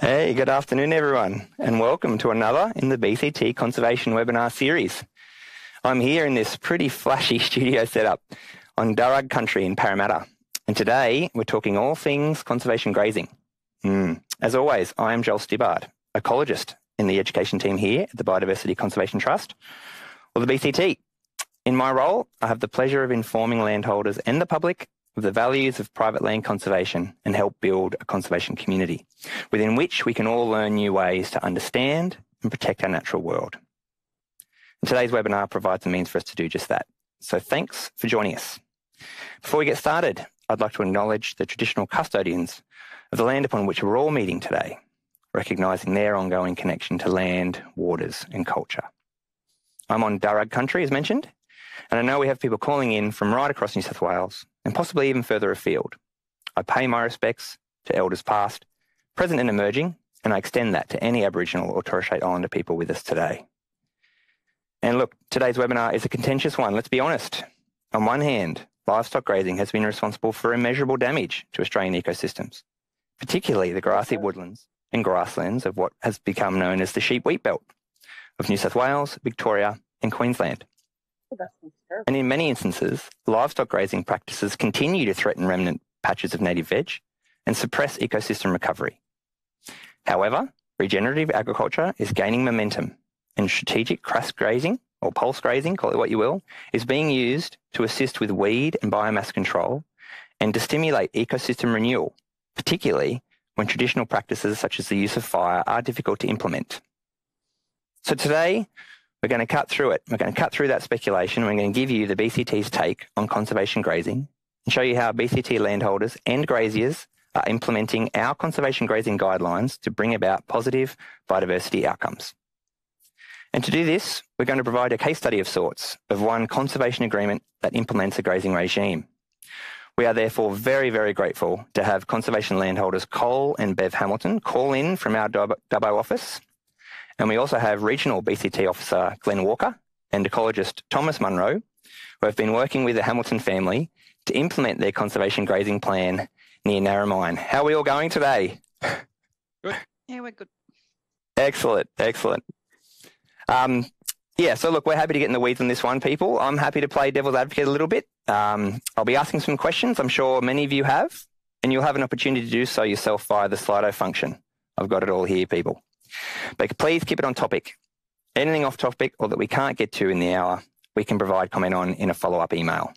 Hey, good afternoon, everyone, and welcome to another in the BCT Conservation Webinar Series. I'm here in this pretty flashy studio setup on Darug country in Parramatta, and today we're talking all things conservation grazing. Mm. As always, I am Joel Stibbard, ecologist in the education team here at the Biodiversity Conservation Trust, or the BCT. In my role, I have the pleasure of informing landholders and the public of the values of private land conservation and help build a conservation community within which we can all learn new ways to understand and protect our natural world. And today's webinar provides a means for us to do just that. So thanks for joining us. Before we get started, I'd like to acknowledge the traditional custodians of the land upon which we're all meeting today, recognising their ongoing connection to land, waters and culture. I'm on Darug country, as mentioned, and I know we have people calling in from right across New South Wales and possibly even further afield. I pay my respects to elders past, present and emerging, and I extend that to any Aboriginal or Torres Strait Islander people with us today. And look, today's webinar is a contentious one, let's be honest. On one hand, livestock grazing has been responsible for immeasurable damage to Australian ecosystems, particularly the grassy woodlands and grasslands of what has become known as the sheep wheat belt of New South Wales, Victoria, and Queensland. And in many instances, livestock grazing practices continue to threaten remnant patches of native veg and suppress ecosystem recovery. However, regenerative agriculture is gaining momentum and strategic cross grazing or pulse grazing, call it what you will, is being used to assist with weed and biomass control and to stimulate ecosystem renewal, particularly when traditional practices such as the use of fire are difficult to implement. So today, we're going to cut through it. We're going to cut through that speculation. We're going to give you the BCT's take on conservation grazing and show you how BCT landholders and graziers are implementing our conservation grazing guidelines to bring about positive biodiversity outcomes. And to do this, we're going to provide a case study of sorts of one conservation agreement that implements a grazing regime. We are therefore very, very grateful to have conservation landholders Col and Bev Hamilton call in from our Dubbo office and we also have Regional BCT Officer Glen Walker and ecologist Thomas Munroe, who have been working with the Hamilton family to implement their conservation grazing plan near Narromine. How are we all going today? Good. Yeah, we're good. Excellent, excellent. Um, yeah, so look, we're happy to get in the weeds on this one, people. I'm happy to play devil's advocate a little bit. Um, I'll be asking some questions. I'm sure many of you have, and you'll have an opportunity to do so yourself via the Slido function. I've got it all here, people. But please keep it on topic. Anything off topic or that we can't get to in the hour, we can provide comment on in a follow up email.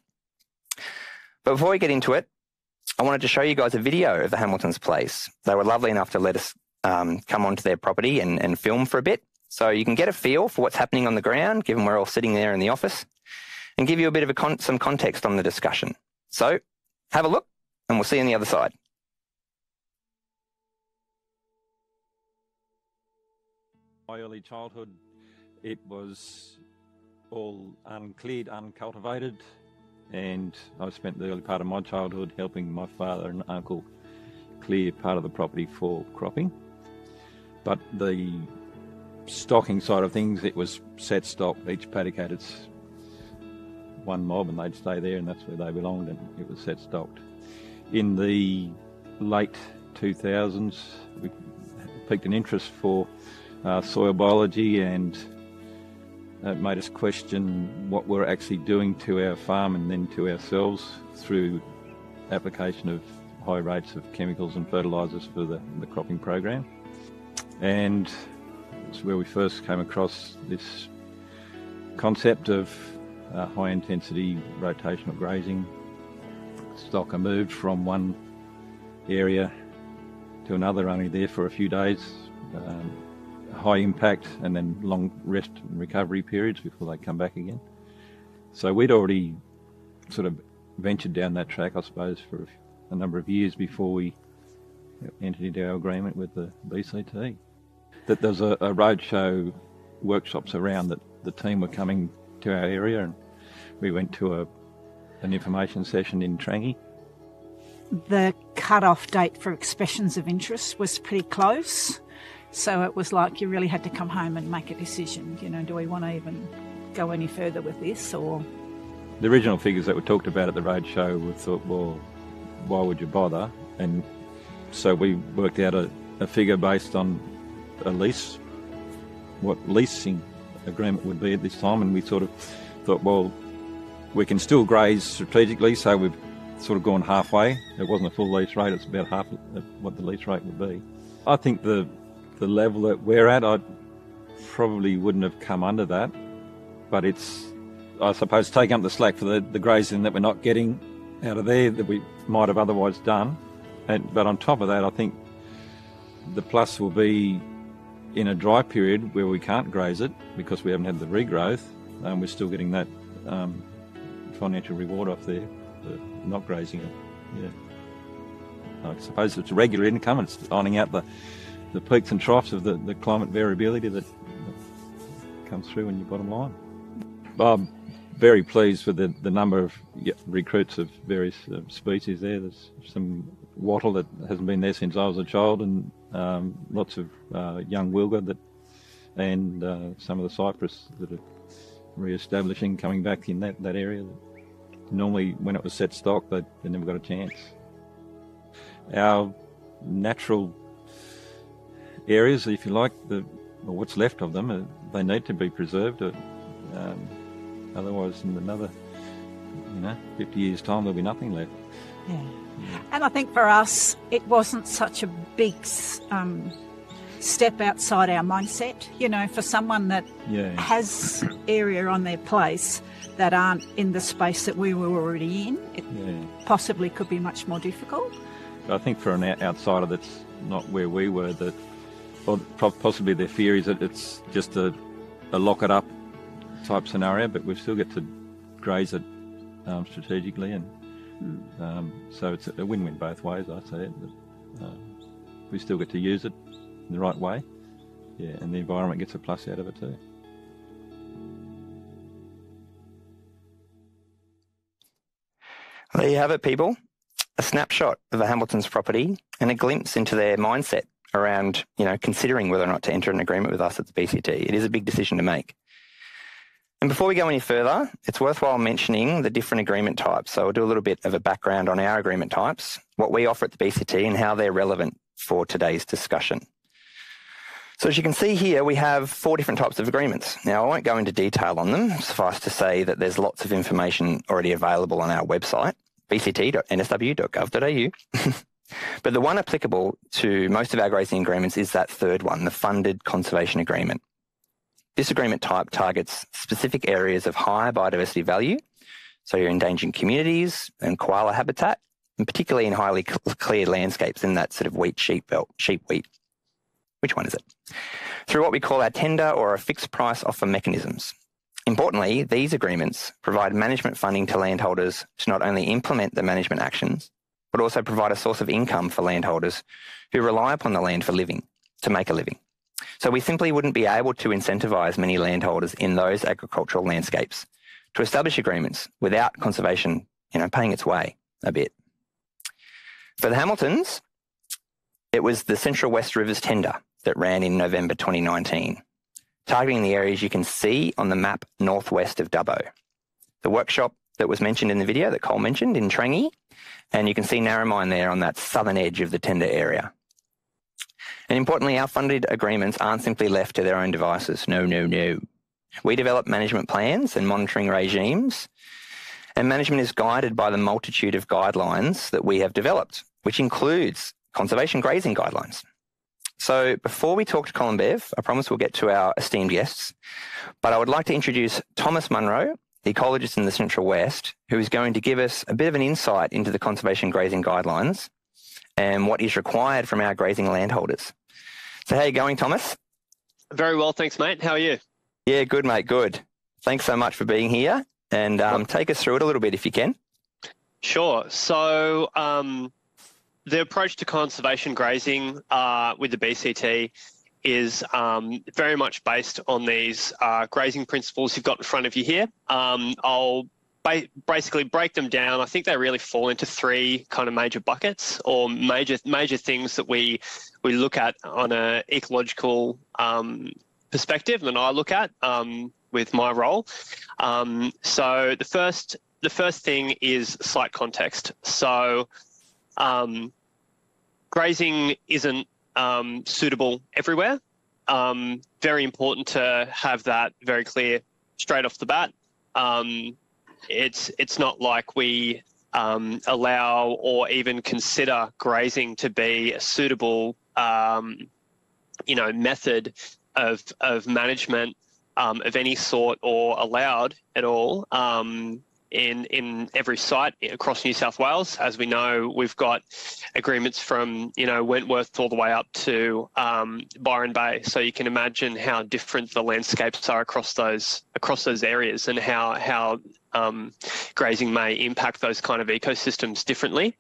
But before we get into it, I wanted to show you guys a video of the Hamilton's place. They were lovely enough to let us um, come onto their property and, and film for a bit. So you can get a feel for what's happening on the ground, given we're all sitting there in the office, and give you a bit of a con- some context on the discussion. So have a look, and we'll see you on the other side. My early childhood, it was all uncleared, uncultivated, and I spent the early part of my childhood helping my father and uncle clear part of the property for cropping. But the stocking side of things, it was set stock. Each paddock had its one mob, and they'd stay there, and that's where they belonged, and it was set stocked. In the late 2000s, we piqued an interest for uh, soil biology and it made us question what we're actually doing to our farm and then to ourselves through application of high rates of chemicals and fertilisers for the, the cropping program. And it's where we first came across this concept of uh, high intensity rotational grazing. Stock are moved from one area to another, only there for a few days. Um, high impact and then long rest and recovery periods before they come back again. So we'd already sort of ventured down that track, I suppose, for a number of years before we entered into our agreement with the BCT. That there's a, a roadshow workshops around that the team were coming to our area and we went to a, an information session in Trangie. The cut-off date for expressions of interest was pretty close. So it was like you really had to come home and make a decision. You know, do we want to even go any further with this or? The original figures that were talked about at the roadshow, we thought, well, why would you bother? And so we worked out a, a figure based on a lease, what leasing agreement would be at this time, and we sort of thought, well, we can still graze strategically, so we've sort of gone halfway. It wasn't a full lease rate; it's about half what the lease rate would be. I think the the level that we're at, I probably wouldn't have come under that, but it's, I suppose, taking up the slack for the, the grazing that we're not getting out of there that we might have otherwise done. And, but on top of that, I think the plus will be in a dry period where we can't graze it because we haven't had the regrowth, and we're still getting that um, financial reward off there for not grazing it. Yeah. I suppose it's a regular income. It's finding out the, the peaks and troughs of the, the climate variability that, that comes through in your bottom line. I'm very pleased with the, the number of recruits of various uh, species there. There's some wattle that hasn't been there since I was a child, and um, lots of uh, young wilga that, and uh, some of the cypress that are re-establishing, coming back in that, that area. Normally, when it was set stock, they, they never got a chance. Our natural areas, if you like, the or what's left of them, uh, they need to be preserved. Uh, um, otherwise, in another, you know, 50 years' time, there'll be nothing left. Yeah. And I think for us, it wasn't such a big um, step outside our mindset. You know, for someone that yeah. has area on their place that aren't in the space that we were already in, it yeah. possibly could be much more difficult. I think for an outsider that's not where we were, that or possibly their fear is that it's just a, a lock it up type scenario, but we still get to graze it um, strategically and um, so it's a win-win both ways, I'd say it. But, uh, we still get to use it in the right way, yeah, and the environment gets a plus out of it too. There you have it, people. A snapshot of the Hamilton's property and a glimpse into their mindset around, you know, considering whether or not to enter an agreement with us at the BCT. It is a big decision to make. And before we go any further, it's worthwhile mentioning the different agreement types. So I'll do a little bit of a background on our agreement types, what we offer at the BCT and how they're relevant for today's discussion. So as you can see here, we have four different types of agreements. Now, I won't go into detail on them. Suffice to say that there's lots of information already available on our website, bct.nsw.gov.au. but the one applicable to most of our grazing agreements is that third one, the funded conservation agreement. This agreement type targets specific areas of high biodiversity value, so your endangered communities and koala habitat, and particularly in highly cleared landscapes in that sort of wheat sheep belt, sheep wheat. Which one is it? Through what we call our tender or a fixed price offer mechanisms. Importantly, these agreements provide management funding to landholders to not only implement the management actions, but also provide a source of income for landholders who rely upon the land for living, to make a living. So we simply wouldn't be able to incentivise many landholders in those agricultural landscapes to establish agreements without conservation, you know, paying its way a bit. For the Hamiltons, it was the Central West Rivers tender that ran in November 2019, targeting the areas you can see on the map northwest of Dubbo. The workshop that was mentioned in the video that Col mentioned in Trangie, and you can see Narromine there on that southern edge of the tender area. And importantly, our funded agreements aren't simply left to their own devices. No, no, no. We develop management plans and monitoring regimes, and management is guided by the multitude of guidelines that we have developed, which includes conservation grazing guidelines. So before we talk to Col and Bev, I promise we'll get to our esteemed guests, but I would like to introduce Thomas Munroe, ecologist in the Central West, who is going to give us a bit of an insight into the conservation grazing guidelines and what is required from our grazing landholders. So how are you going, Thomas? Very well, thanks, mate. How are you? Yeah, good, mate. Good. Thanks so much for being here, and um, take us through it a little bit if you can. Sure. So um, the approach to conservation grazing uh, with the BCT is um, very much based on these uh, grazing principles you've got in front of you here. Um, I'll basically break them down. I think they really fall into three kind of major buckets or major major things that we we look at on a ecological um, perspective, and I look at um, with my role. Um, so the first the first thing is site context. So um, grazing isn't um, suitable everywhere. Um, very important to have that very clear straight off the bat. Um, it's it's not like we um, allow or even consider grazing to be a suitable, um, you know, method of of management um, of any sort or allowed at all um, in in every site across New South Wales. As we know, we've got agreements from you know Wentworth all the way up to um, Byron Bay. So you can imagine how different the landscapes are across those across those areas, and how how um, grazing may impact those kind of ecosystems differently.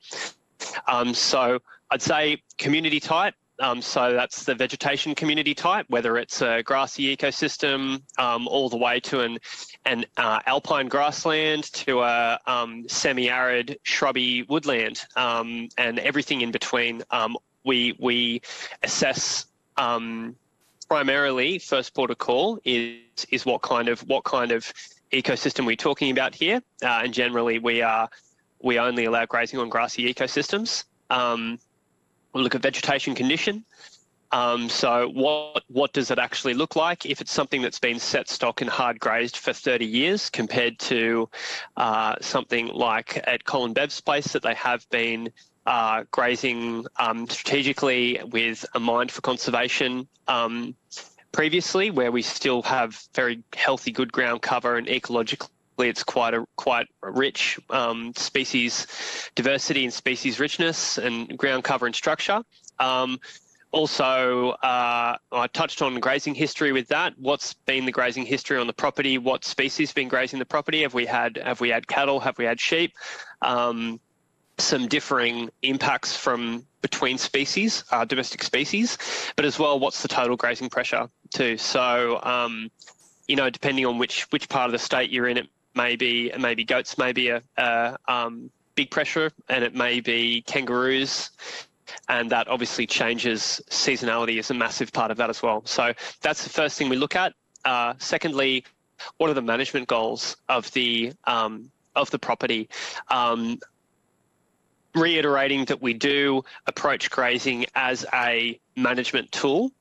Um, so I'd say community type um, so that's the vegetation community type, whether it's a grassy ecosystem um, all the way to an, an uh, alpine grassland to a um, semi-arid shrubby woodland um, and everything in between. Um, we, we assess um, primarily first port of call is, is what kind of what kind of ecosystem we're talking about here. Uh, and generally we are we only allow grazing on grassy ecosystems. Um, We'll look at vegetation condition. Um, so what what does it actually look like if it's something that's been set stock and hard grazed for 30 years compared to uh, something like at Col and Bev's place that they have been uh, grazing um, strategically with a mind for conservation um, previously, where we still have very healthy, good ground cover and ecologically it's quite a quite rich um, species diversity and species richness and ground cover and structure. Um, also, uh, I touched on grazing history with that. What's been the grazing history on the property? What species have been grazing the property? Have we had have we had cattle? Have we had sheep? Um, some differing impacts from between species, uh, domestic species, but as well, what's the total grazing pressure too? So, um, you know, depending on which which part of the state you're in, it maybe maybe goats may be a, a um, big pressure, and it may be kangaroos, and that obviously changes seasonality is a massive part of that as well. So that's the first thing we look at. Uh, secondly, what are the management goals of the um, of the property? Um, reiterating that we do approach grazing as a management tool.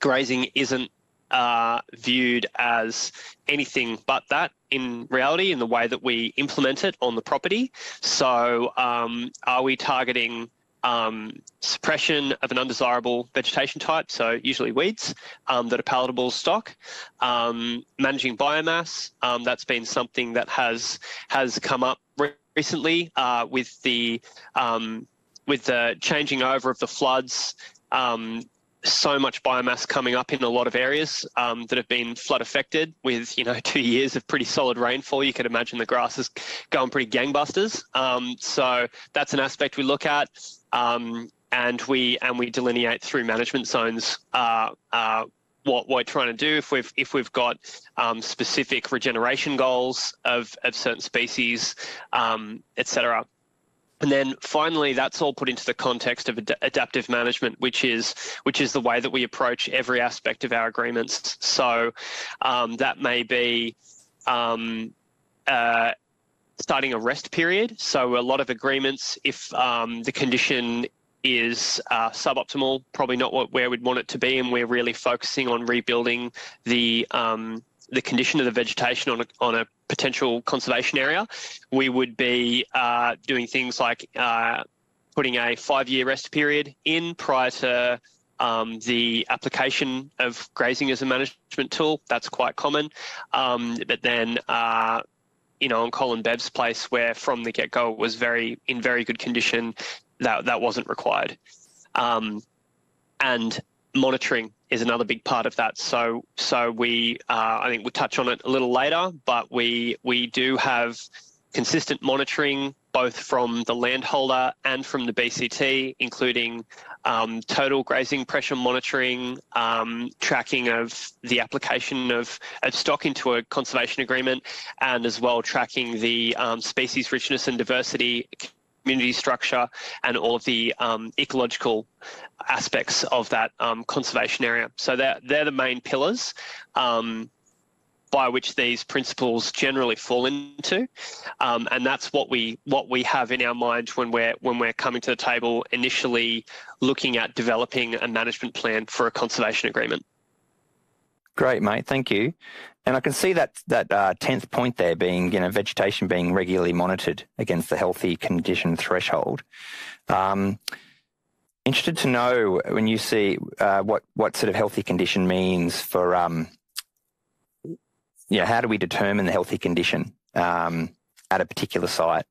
Grazing isn't uh, viewed as anything but that in reality in the way that we implement it on the property. So, um, are we targeting um, suppression of an undesirable vegetation type, so usually weeds um, that are palatable stock. Um, managing biomass, um, that's been something that has has come up re- recently uh, with the um, with the changing over of the floods. So much biomass coming up in a lot of areas um, that have been flood affected with you know two years of pretty solid rainfall you can imagine the grass is going pretty gangbusters um, so that's an aspect we look at um, and we and we delineate through management zones uh, uh, what we're trying to do if we've if we've got um, specific regeneration goals of, of certain species um, etc and then finally, that's all put into the context of ad- adaptive management, which is which is the way that we approach every aspect of our agreements. So um, that may be um, uh, starting a rest period. So a lot of agreements, if um, the condition is uh, suboptimal, probably not what, where we'd want it to be, and we're really focusing on rebuilding the um, the condition of the vegetation on a, on a potential conservation area, we would be uh, doing things like uh, putting a five-year rest period in prior to um, the application of grazing as a management tool. That's quite common. Um, but then, uh, you know, on Col and Bev's place, where from the get-go it was very in very good condition, that that wasn't required. Um, and monitoring is another big part of that. So, so we, uh, I think we'll touch on it a little later, but we we do have consistent monitoring both from the landholder and from the BCT, including um, total grazing pressure monitoring, um, tracking of the application of, of stock into a conservation agreement, and as well tracking the um, species richness and diversity community structure and all of the um, ecological aspects of that um, conservation area. So they're, they're the main pillars. Um, by which these principles generally fall into, um, and that's what we what we have in our mind when we're when we're coming to the table initially looking at developing a management plan for a conservation agreement. Great, mate. Thank you. And I can see that that uh, tenth point there being, you know, vegetation being regularly monitored against the healthy condition threshold. Um, interested to know when you see uh, what what sort of healthy condition means for um, yeah, how do we determine the healthy condition um, at a particular site?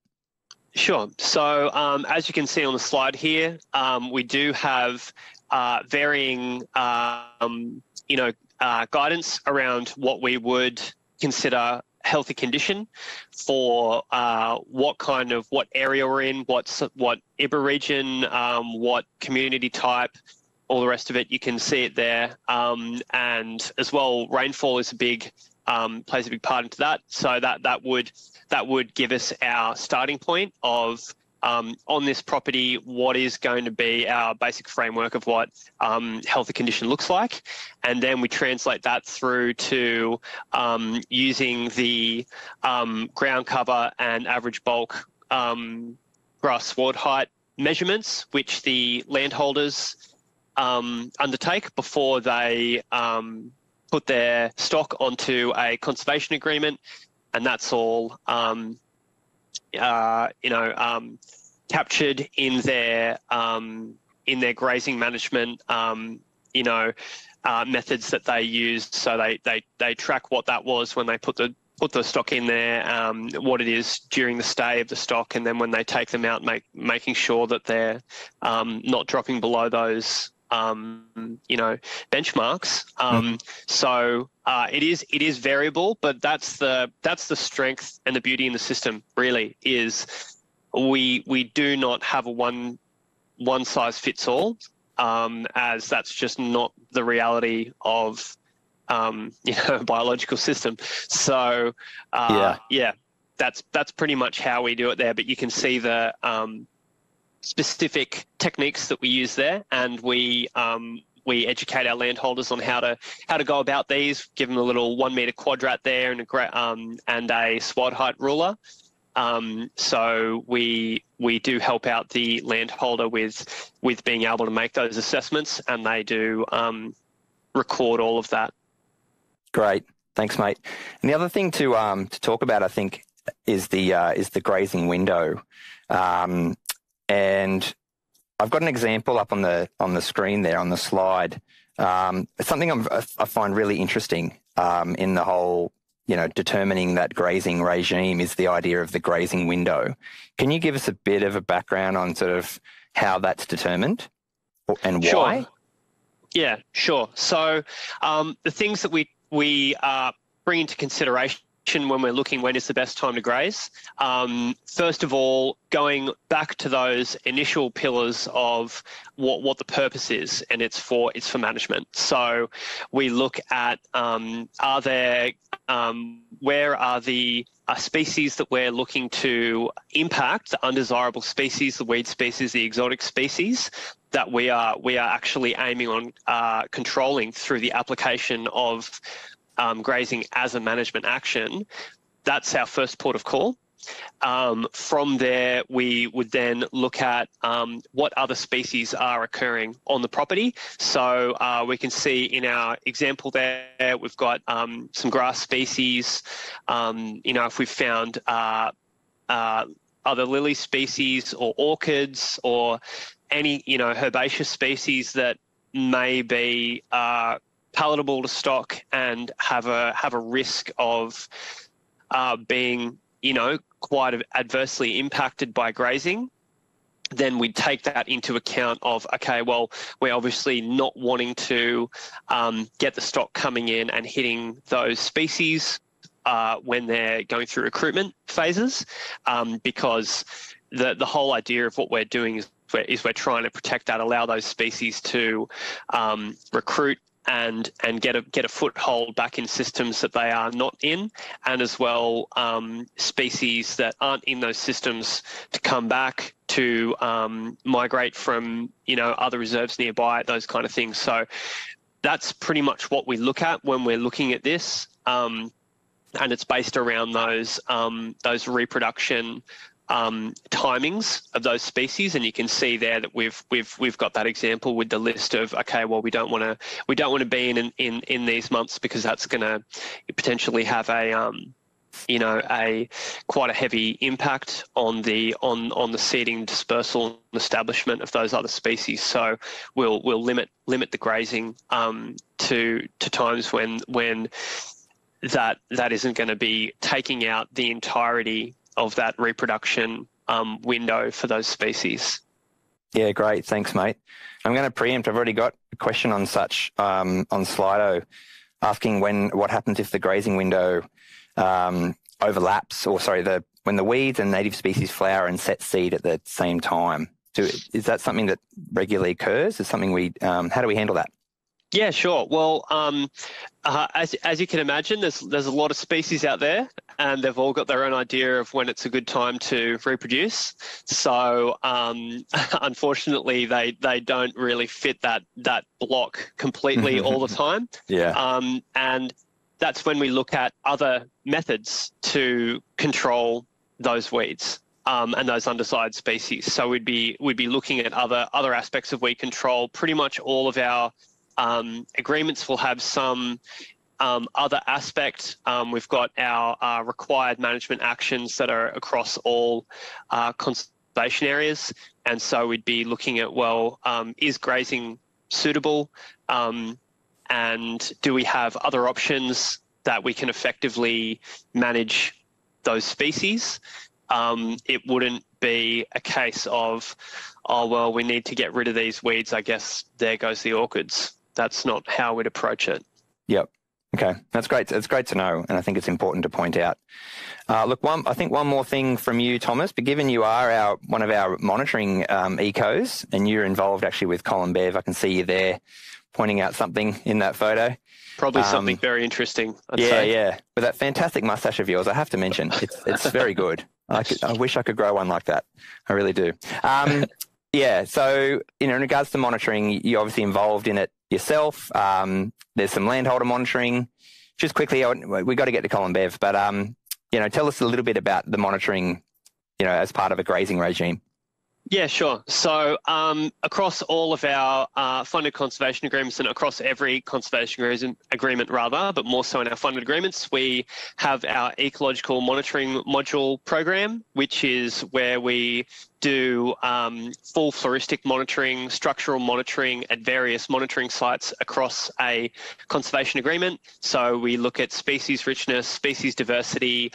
Sure. So um, as you can see on the slide here, um, we do have uh, varying, um, you know, uh, guidance around what we would consider healthy condition for uh, what kind of what area we're in, what's what IBRA region, um, what community type, all the rest of it. You can see it there, um, and as well, rainfall is a big um, plays a big part into that. So that that would that would give us our starting point of um, on this property, what is going to be our basic framework of what um, healthy condition looks like. And then we translate that through to um, using the um, ground cover and average bulk um, grass sward height measurements, which the landholders um, undertake before they put their stock onto a conservation agreement. And that's all um, uh, you know, um, captured in their um, in their grazing management, um, you know, uh, methods that they used. So they they they track what that was when they put the put the stock in there, um, what it is during the stay of the stock, and then when they take them out, make making sure that they're um, not dropping below those um, you know benchmarks. Um, mm. So uh, it is it is variable, but that's the that's the strength and the beauty in the system. Really, is we we do not have a one one size fits all, um, as that's just not the reality of um, you know biological system. So uh, yeah. yeah, that's that's pretty much how we do it there. But you can see the um, specific techniques that we use there, and we um, we educate our landholders on how to how to go about these. Give them a little one meter quadrat there and a um, and a sward height ruler. Um, so we we do help out the landholder with with being able to make those assessments, and they do um, record all of that. Great, thanks, mate. And the other thing to um, to talk about, I think, is the uh, is the grazing window. Um, and I've got an example up on the on the screen there on the slide. Um, it's something I'm, i find really interesting um, in the whole, you know, determining that grazing regime is the idea of the grazing window. Can you give us a bit of a background on sort of how that's determined and why? Sure. Yeah, sure. So um, the things that we we uh, bring into consideration when we're looking when is the best time to graze. Um, first of all, going back to those initial pillars of what, what the purpose is, and it's for it's for management. So we look at um, are there um, where are the uh, species that we're looking to impact, the undesirable species, the weed species, the exotic species that we are we are actually aiming on uh, controlling through the application of um, grazing as a management action, that's our first port of call. Um, from there, we would then look at um, what other species are occurring on the property. So uh, we can see in our example there, we've got um, some grass species. Um, you know, if we've found uh, uh, other lily species or orchids or any, you know, herbaceous species that may be uh, palatable to stock and have a have a risk of uh, being you know quite adversely impacted by grazing then we'd take that into account of okay well we're obviously not wanting to um, get the stock coming in and hitting those species uh, when they're going through recruitment phases um, because the the whole idea of what we're doing is we're, is we're trying to protect that allow those species to um, recruit and and get a get a foothold back in systems that they are not in, and as well um, species that aren't in those systems to come back to um, migrate from you know other reserves nearby, those kind of things. So that's pretty much what we look at when we're looking at this. Um, and it's based around those um, those reproduction um, timings of those species, and you can see there that we've we've we've got that example with the list of okay, well we don't want to we don't want to be in in in these months because that's going to potentially have a um, you know a quite a heavy impact on the on on the seeding dispersal and establishment of those other species. So we'll we'll limit limit the grazing um, to to times when when that that isn't going to be taking out the entirety of that reproduction um, window for those species. Yeah, great. Thanks, mate. I'm going to preempt. I've already got a question on such um, on Slido, asking when what happens if the grazing window um, overlaps, or sorry, the when the weeds and native species flower and set seed at the same time. Do, is that something that regularly occurs? Is something we? Um, how do we handle that? Yeah, sure. Well, um, uh, as as you can imagine, there's there's a lot of species out there, and they've all got their own idea of when it's a good time to reproduce. So, um, unfortunately, they they don't really fit that that block completely all the time. Yeah. Um, and that's when we look at other methods to control those weeds. Um, and those underside species. So we'd be we'd be looking at other other aspects of weed control. Pretty much all of our um, agreements will have some um, other aspect. Um, we've got our uh, required management actions that are across all uh, conservation areas. And so we'd be looking at, well, um, is grazing suitable? Um, and do we have other options that we can effectively manage those species? Um, it wouldn't be a case of, oh, well, we need to get rid of these weeds. I guess there goes the orchids that's not how we'd approach it. Yep. Okay, that's great. It's great to know, and I think it's important to point out. Uh, look, one, I think one more thing from you, Thomas. But given you are our one of our monitoring um, ecos, and you're involved actually with Col and Bev, I can see you there pointing out something in that photo. Probably um, something very interesting. I'd yeah, say. yeah. With that fantastic mustache of yours, I have to mention it's it's very good. I, could, I wish I could grow one like that. I really do. Um, yeah. So, you know, in regards to monitoring, you're obviously involved in it yourself. Um, there's some landholder monitoring. Just quickly, we got to get to Col and Bev, but um, you know, tell us a little bit about the monitoring, you know, as part of a grazing regime. Yeah, sure. So um, across all of our uh, funded conservation agreements and across every conservation agreement, rather, but more so in our funded agreements, we have our ecological monitoring module program, which is where we do um, full floristic monitoring, structural monitoring at various monitoring sites across a conservation agreement. So we look at species richness, species diversity,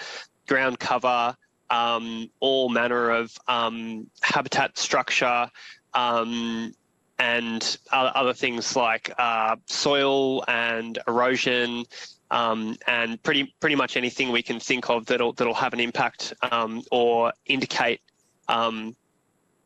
ground cover, um, all manner of um, habitat structure um, and other things like uh, soil and erosion. Um, and pretty pretty much anything we can think of that'll that'll have an impact um, or indicate um,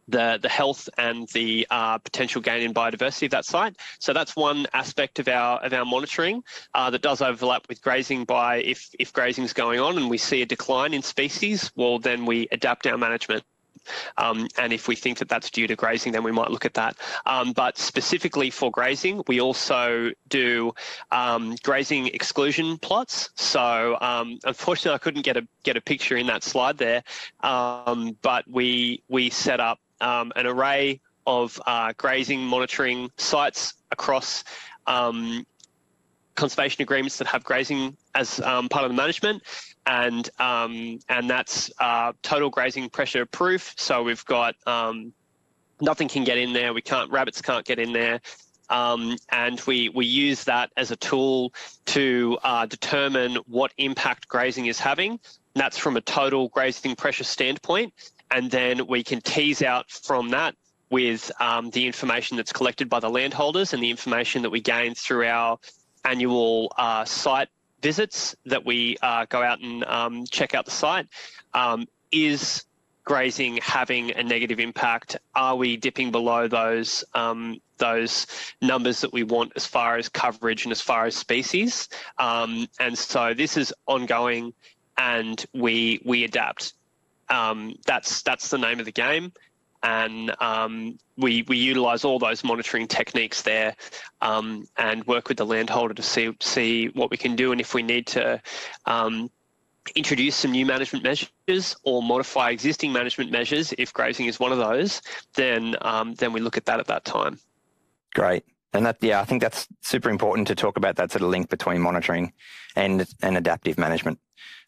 the the health and the uh, potential gain in biodiversity of that site. So that's one aspect of our of our monitoring uh, that does overlap with grazing. By if if grazing is going on and we see a decline in species, well then we adapt our management. Um, and if we think that that's due to grazing, then we might look at that. Um, but specifically for grazing, we also do um, grazing exclusion plots. So um, unfortunately, I couldn't get a get a picture in that slide there, um, but we we set up um, an array of uh, grazing monitoring sites across um, conservation agreements that have grazing as um, part of the management, and um, and that's uh, total grazing pressure proof. So we've got um, nothing can get in there. We can't rabbits can't get in there. Um, and we, we use that as a tool to uh, determine what impact grazing is having. And that's from a total grazing pressure standpoint and then we can tease out from that with um, the information that's collected by the landholders and the information that we gain through our annual uh, site visits that we uh, go out and um, check out the site. Um, is grazing having a negative impact? Are we dipping below those um, those numbers that we want as far as coverage and as far as species? Um, and so this is ongoing, and we we adapt um, that's that's the name of the game, and um, we we utilise all those monitoring techniques there, um, and work with the landholder to see see what we can do, and if we need to um, introduce some new management measures or modify existing management measures, if grazing is one of those, then um, then we look at that at that time. Great. And that, yeah, I think that's super important to talk about that sort of link between monitoring and and adaptive management.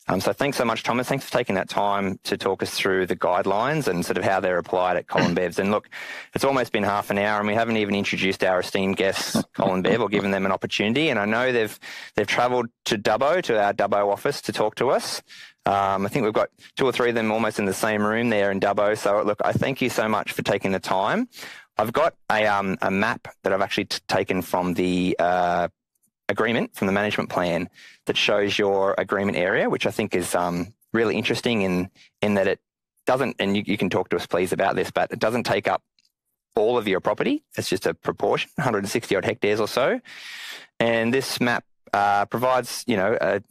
Um, so thanks so much, Thomas. Thanks for taking that time to talk us through the guidelines and sort of how they're applied at Colin Bev's. And look, it's almost been half an hour and we haven't even introduced our esteemed guests, Col and Bev, or given them an opportunity. And I know they've they've travelled to Dubbo, to our Dubbo office to talk to us. Um, I think we've got two or three of them almost in the same room there in Dubbo. So look, I thank you so much for taking the time. I've got a, um, a map that I've actually t- taken from the uh, agreement from the management plan that shows your agreement area, which I think is um, really interesting in in that it doesn't, and you, you can talk to us please about this, but it doesn't take up all of your property. It's just a proportion, 160 odd hectares or so. And this map uh, provides, you know, a,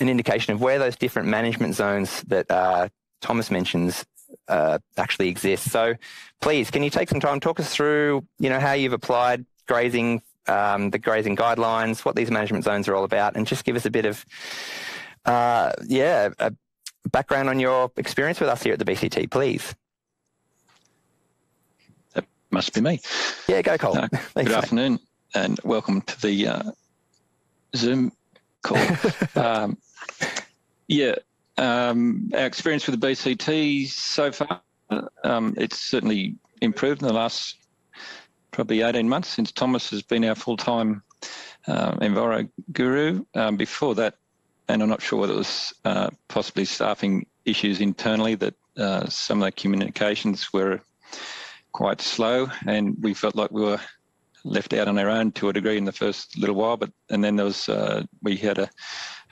an indication of where those different management zones that uh, Thomas mentions uh, actually exist. So, please, can you take some time talk us through, you know, how you've applied grazing um, the grazing guidelines, what these management zones are all about, and just give us a bit of, uh, yeah, a background on your experience with us here at the BCT, please. That must be me. Yeah, go, Col. Uh, good afternoon, and welcome to the uh, Zoom call. um, yeah, um, our experience with the BCT so far, um, it's certainly improved in the last probably 18 months since Thomas has been our full-time uh, Enviro guru. Um, before that, and I'm not sure whether it was uh, possibly staffing issues internally that uh, some of the communications were quite slow, and we felt like we were left out on our own to a degree in the first little while. But and then there was uh, we had a,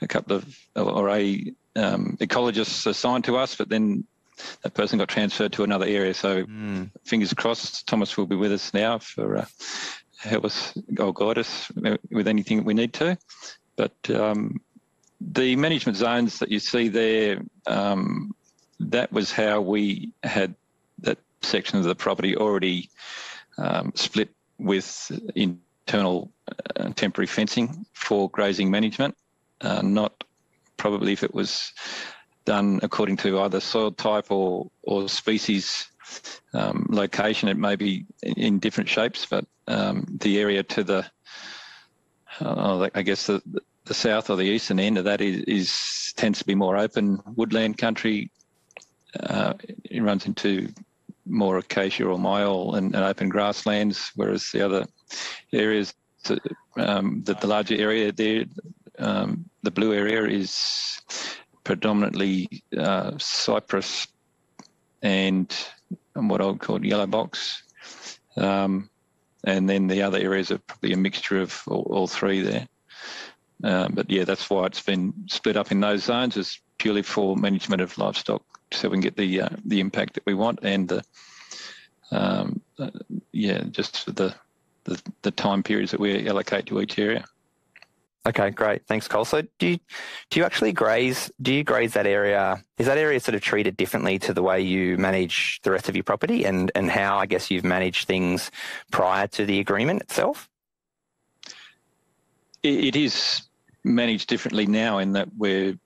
a couple of or a um, ecologists assigned to us, but then that person got transferred to another area. So mm. fingers crossed, Thomas will be with us now for uh, help us or guide us with anything that we need to. But um, the management zones that you see there, um, that was how we had that section of the property already um, split with internal uh, temporary fencing for grazing management, uh, not probably if it was done according to either soil type or, or species um, location. It may be in different shapes, but um, the area to the, uh, I guess the, the south or the eastern end of that is, is tends to be more open woodland country. Uh, it runs into more acacia or myall and, and open grasslands, whereas the other areas, um, the, the larger area there, um, the blue area is predominantly uh, cypress and, and, what I would call yellow box. Um, and then the other areas are probably a mixture of all, all three there. Um, but yeah, that's why it's been split up in those zones is purely for management of livestock, so we can get the uh, the impact that we want and the um, uh, yeah, just the, the the time periods that we allocate to each area. Okay, great. Thanks, Col. So do you, do you actually graze, do you graze that area? Is that area sort of treated differently to the way you manage the rest of your property and, and how I guess you've managed things prior to the agreement itself? it is managed differently now in that we're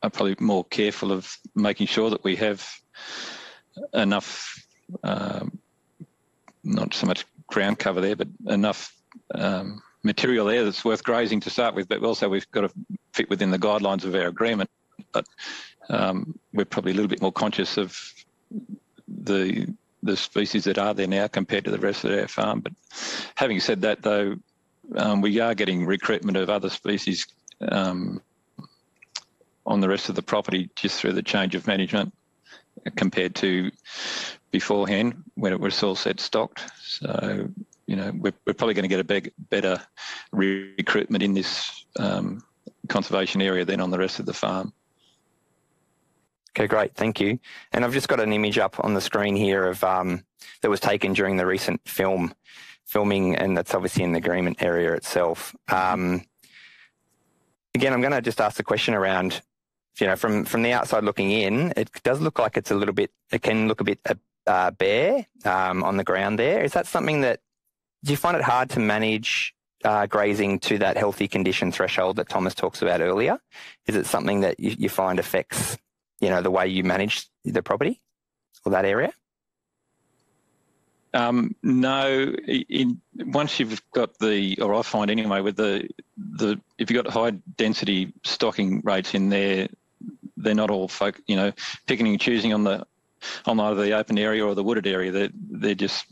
probably more careful of making sure that we have enough, um, not so much ground cover there, but enough um, material there that's worth grazing to start with, but also we've got to fit within the guidelines of our agreement. But um, we're probably a little bit more conscious of the the species that are there now compared to the rest of our farm. But having said that, though, um, we are getting recruitment of other species um, on the rest of the property just through the change of management compared to beforehand when it was all set stocked. So you know, we're, we're probably going to get a big, better recruitment in this um, conservation area than on the rest of the farm. Okay, great, thank you. And I've just got an image up on the screen here of um, that was taken during the recent film filming, and that's obviously in the agreement area itself. Um, again, I'm going to just ask the question around, you know, from from the outside looking in, it does look like it's a little bit, it can look a bit uh, bare um, on the ground there. Is that something that do you find it hard to manage uh, grazing to that healthy condition threshold that Thomas talks about earlier? Is it something that you, you find affects, you know, the way you manage the property or that area? Um, no, in, once you've got the, or I find anyway, with the the if you've got high density stocking rates in there, they're not all folk, you know, picking and choosing on the on either the open area or the wooded area. They're they're just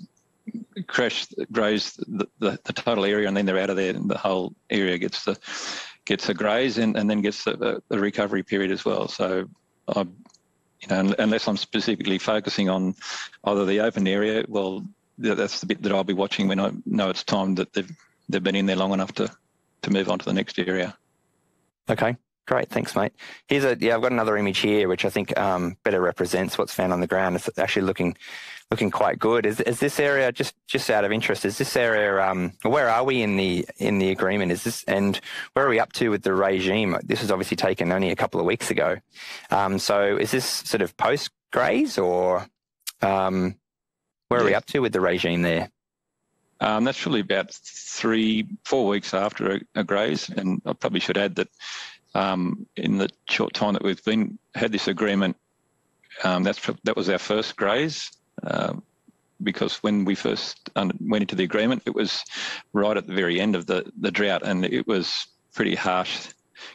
crash graze the, the, the, total area and then they're out of there and the whole area gets the gets a graze and, and then gets the, the recovery period as well. So I you know, unless I'm specifically focusing on either the open area, well, that's the bit that I'll be watching when I know it's time that they've they've been in there long enough to to move on to the next area. Okay, great, thanks, mate. Here's a yeah, I've got another image here which I think um, better represents what's found on the ground. It's actually looking looking quite good. Is is this area just just out of interest? Is this area um, where are we in the in the agreement? Is this and where are we up to with the regime? This was obviously taken only a couple of weeks ago. Um, so is this sort of post graze or um, where yeah. are we up to with the regime there? Um, that's really about three, four weeks after a, a graze, and I probably should add that um, in the short time that we've been had this agreement, um, that's that was our first graze. Um, because when we first went into the agreement, it was right at the very end of the, the drought, and it was pretty harsh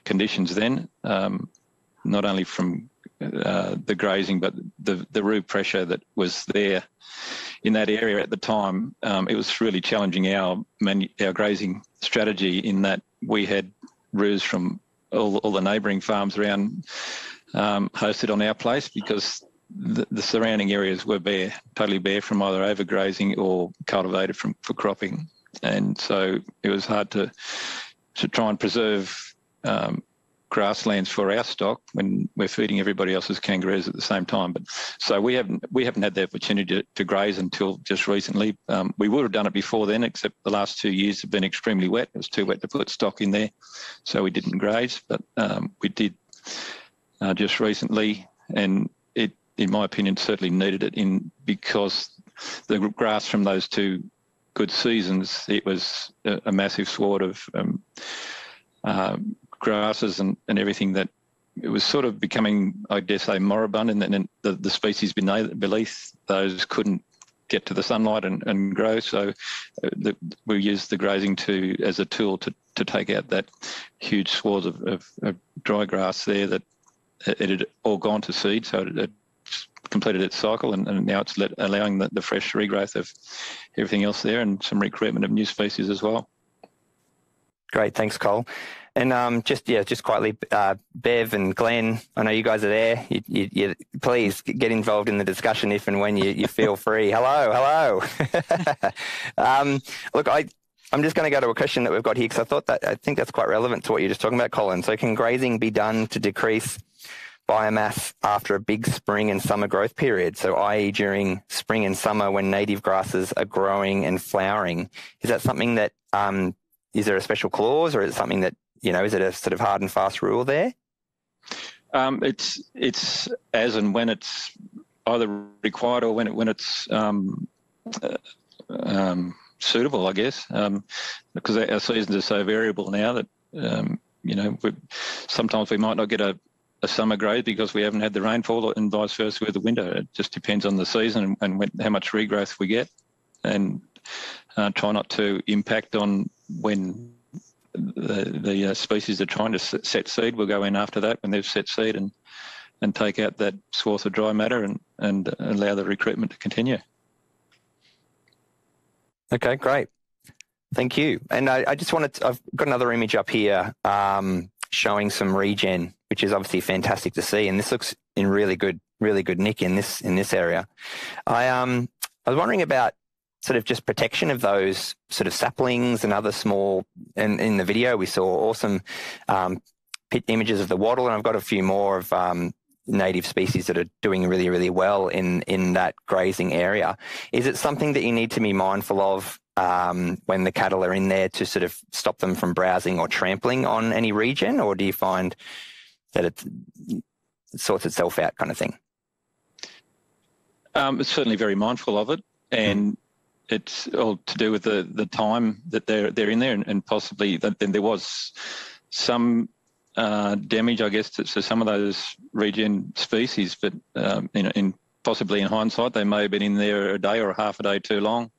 conditions then, um, not only from uh, the grazing, but the, the roof pressure that was there in that area at the time. Um, it was really challenging our manu- our grazing strategy in that we had roos from all, all the neighbouring farms around um, hosted on our place because the, the, surrounding areas were bare, totally bare from either overgrazing or cultivated from, for cropping. And so it was hard to to try and preserve um, grasslands for our stock when we're feeding everybody else's kangaroos at the same time. But so we haven't we haven't had the opportunity to, to graze until just recently. Um, we would have done it before then, except the last two years have been extremely wet. It was too wet to put stock in there, so we didn't graze. But um, we did uh, just recently, and it, in my opinion, certainly needed it in because the grass from those two good seasons, it was a, a massive sward of um, uh, grasses and, and everything that it was sort of becoming, I dare say, moribund, and then the, the species beneath those couldn't get to the sunlight and, and grow. So uh, the, we used the grazing to as a tool to, to take out that huge swath of, of, of dry grass there that it had all gone to seed. So it, it completed its cycle, and, and now it's let, allowing the, the fresh regrowth of everything else there and some recruitment of new species as well. Great, thanks, Col. And um, just yeah, just quietly, uh, Bev and Glen, I know you guys are there. You, you, you, please get involved in the discussion if and when you, feel free. hello, hello. um, look, I I'm just going to go to a question that we've got here because I thought that I think that's quite relevant to what you're just talking about, Colin. So, can grazing be done to decrease biomass after a big spring and summer growth period. So, i.e., during spring and summer when native grasses are growing and flowering. Is that something that um, is there a special clause, or is it something that you know? Is it a sort of hard and fast rule there? Um, it's it's as and when it's either required or when it when it's um, uh, um, suitable, I guess, um, because our seasons are so variable now that um, you know we, sometimes we might not get a a summer grade because we haven't had the rainfall, and vice versa with the winter. It just depends on the season and, when, how much regrowth we get, and uh, try not to impact on when the, the uh, species are trying to set seed. We'll go in after that when they've set seed and and take out that swath of dry matter and and allow the recruitment to continue. Okay, great. Thank you. And I, I just wanted to, I've got another image up here um, showing some regen which is obviously fantastic to see. And this looks in really good, really good nick in this in this area. I um I was wondering about sort of just protection of those sort of saplings and other small. And in the video, we saw awesome um, images of the wattle, and I've got a few more of um, native species that are doing really, really well in in that grazing area. Is it something that you need to be mindful of um, when the cattle are in there to sort of stop them from browsing or trampling on any regen, or do you find that it sorts itself out, kind of thing. Um, it's certainly very mindful of it, and it's all to do with the, the time that they're they're in there, and, and possibly that then there was some uh, damage, I guess, to, to, some of those regen species. But um, in, in, possibly in hindsight, they may have been in there a day or a half a day too long.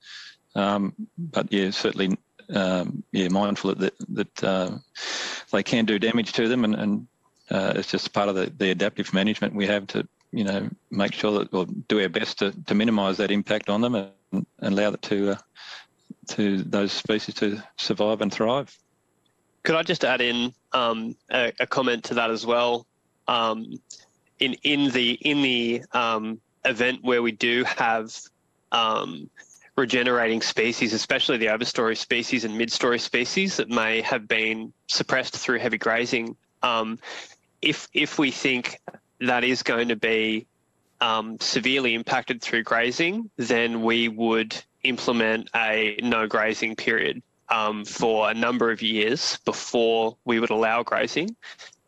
Um, but yeah, certainly, um, yeah, mindful that that uh, they can do damage to them, and, and uh, it's just part of the, the adaptive management we have to you know make sure that or do our best to, to minimise that impact on them and, and allow it to uh, to those species to survive and thrive. Could I just add in um, a, a, comment to that as well? Um, in in the in the um, event where we do have um, regenerating species, especially the overstory species and mid-story species that may have been suppressed through heavy grazing, um, if if we think that is going to be um, severely impacted through grazing, then we would implement a no grazing period um, for a number of years before we would allow grazing.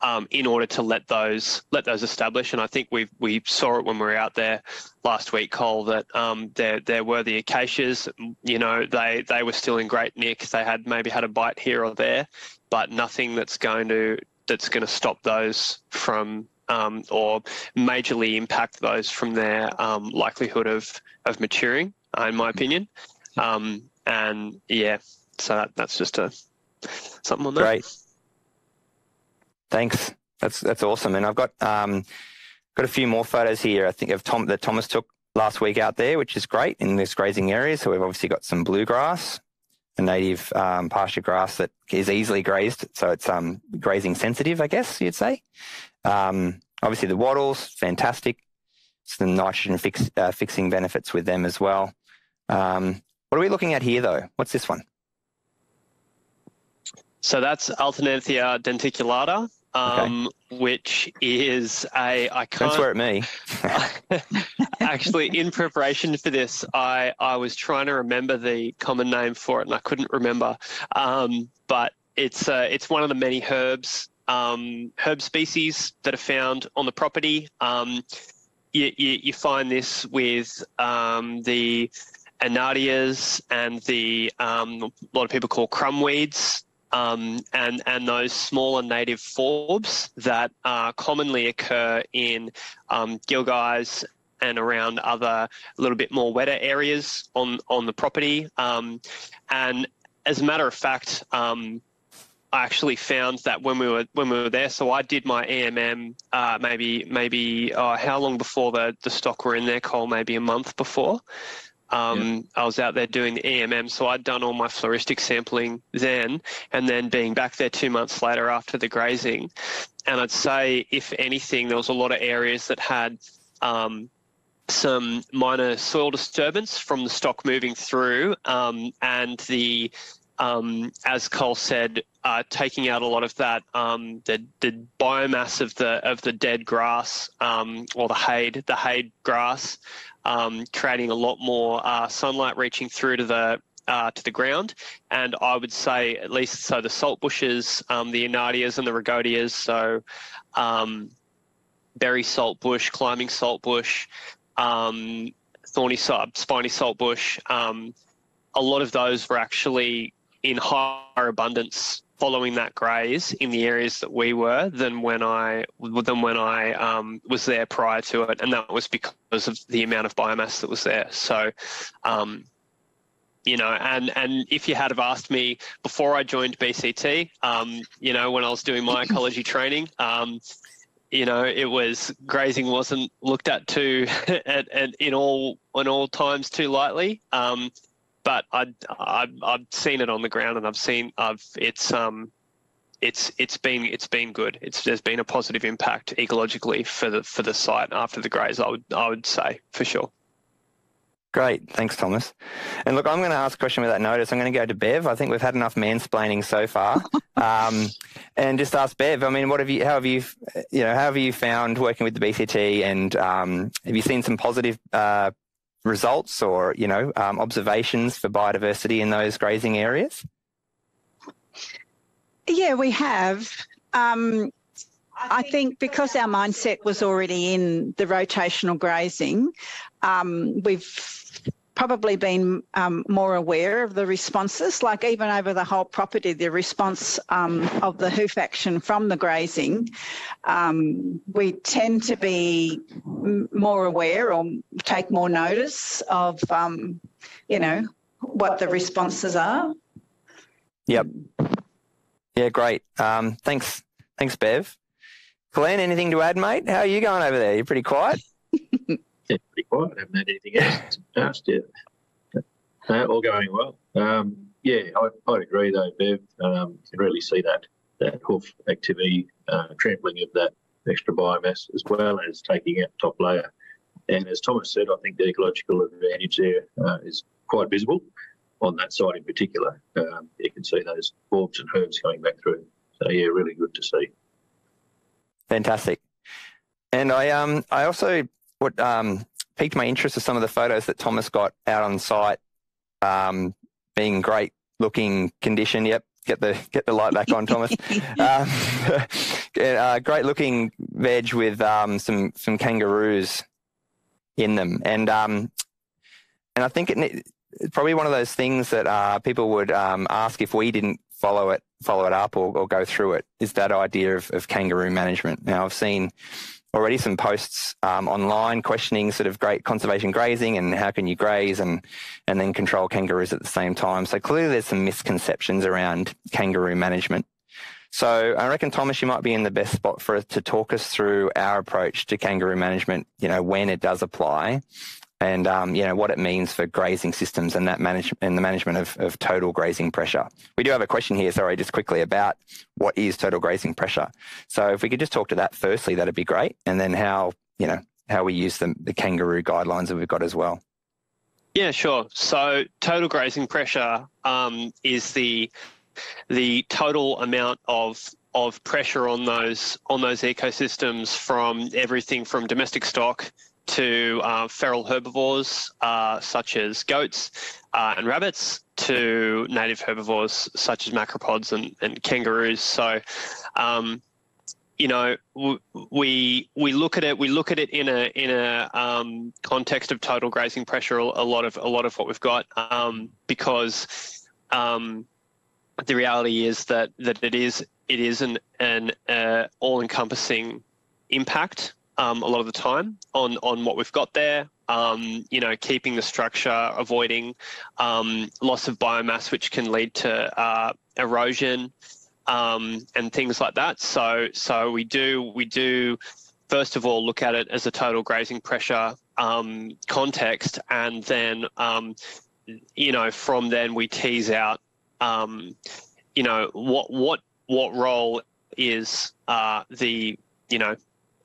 Um, in order to let those let those establish. And I think we we saw it when we were out there last week, Col, that um, there there were the acacias. You know, they they were still in great nick. They had maybe had a bite here or there, but nothing that's going to that's going to stop those from um, or majorly impact those from their um, likelihood of of maturing, uh, in my opinion. Um, and yeah, so that, that's just a something on that. Great. Thanks. That's that's awesome. And I've got um, got a few more photos here. I think of Tom that Thomas took last week out there, which is great in this grazing area. So we've obviously got some bluegrass, a native um, pasture grass that is easily grazed, so it's um, grazing sensitive, I guess you'd say. Um, obviously the wattles, fantastic. Some nitrogen fix, uh, fixing benefits with them as well. Um, what are we looking at here, though? What's this one? So that's Alternanthera denticulata, um, okay. which is a I can't. Don't swear at me. actually, in preparation for this, I I was trying to remember the common name for it, and I couldn't remember. Um, but it's uh, it's one of the many herbs um, herb species that are found on the property. Um, you, you, you, find this with um, the Einadias and the um, a lot of people call crumbweeds um, and and those smaller native forbs that uh, commonly occur in um, gilgais and around other a little bit more wetter areas on on the property. Um, and as a matter of fact, um, I actually found that when we were when we were there, so I did my EMM uh, maybe maybe uh, how long before the the stock were in there, Col? Maybe a month before. Um, yeah. I was out there doing the EMM, so I'd done all my floristic sampling then, and then being back there two months later after the grazing. And I'd say, if anything, there was a lot of areas that had um, some minor soil disturbance from the stock moving through, um, and the um, as Col said, uh, taking out a lot of that um, the, the biomass of the of the dead grass um, or the hayed the hayed grass um, creating a lot more uh, sunlight reaching through to the uh, to the ground. And I would say, at least, so the salt bushes, um, the Einadias and the Rhagodias, so um, berry salt bush, climbing salt bush, thorny spiny salt bush, a lot of those were actually in higher abundance following that graze in the areas that we were than when I than when I um, was there prior to it, and that was because of the amount of biomass that was there. So, um, you know, and and if you had have asked me before I joined BCT, um, you know, when I was doing my ecology training. Um, you know, it was grazing wasn't looked at too at, at, in all in all times too lightly. But I, I I've seen it on the ground and I've seen I've it's um it's it's been it's been good. It's there's been a positive impact ecologically for the for the site after the graze. I would I would say for sure. Great, thanks, Thomas. And look, I'm going to ask a question without notice. I'm going to go to Bev. I think we've had enough mansplaining so far, um, and just ask Bev. I mean, what have you? How have you? You know, how have you found working with the BCT? And um, have you seen some positive uh, results or you know um, observations for biodiversity in those grazing areas? Yeah, we have. Um, I think because our mindset was already in the rotational grazing, um, we've probably been um, more aware of the responses. Like even over the whole property, the response um, of the hoof action from the grazing, um, we tend to be more aware or take more notice of, um, you know, what the responses are. Yep. Yeah, great. Um, thanks, thanks, Bev. Glen, anything to add, mate? How are you going over there? You're pretty quiet. Quiet. I haven't had anything else asked yet. Uh, all going well. Um, yeah, I, would agree though, Bev. Um, you can really see that that hoof activity, uh, trampling of that extra biomass, as well as taking out top layer. And as Thomas said, I think the ecological advantage there uh, is quite visible on that side in particular. Um, you can see those forbs and herbs coming back through. So yeah, really good to see. Fantastic. And I um I also what um piqued my interest with some of the photos that Thomas got out on site, um, being great looking condition. Yep, get the get the light back on, Thomas. um, uh, great looking veg with um, some some kangaroos in them, and um, and I think it, it's probably one of those things that uh, people would um, ask if we didn't follow it follow it up or, or go through it is that idea of, of, kangaroo management. Now I've seen already some posts um, online questioning sort of great conservation grazing and how can you graze and and then control kangaroos at the same time. So clearly there's some misconceptions around kangaroo management. So I reckon Thomas, you might be in the best spot for us to talk us through our approach to kangaroo management. You know when it does apply, and um, you know what it means for grazing systems and that management and the management of, of total grazing pressure. We do have a question here, sorry, just quickly about what is total grazing pressure. So if we could just talk to that firstly, that'd be great, and then how you know how we use the, the kangaroo guidelines that we've got as well. Yeah, sure. So total grazing pressure um, is the the total amount of of pressure on those on those ecosystems from everything from domestic stock to uh, feral herbivores uh, such as goats uh, and rabbits to native herbivores such as macropods and, and kangaroos. So, um, you know, we we look at it. We look at it in a in a um, context of total grazing pressure. A lot of a lot of what we've got um, because um, the reality is that that it is it is an an uh, all encompassing impact um, a lot of the time on on what we've got there. Um, you know, keeping the structure, avoiding um, loss of biomass, which can lead to uh, erosion um, and things like that. So, so we do we do first of all look at it as a total grazing pressure um, context, and then um, you know from then we tease out you know what what what role is uh, the you know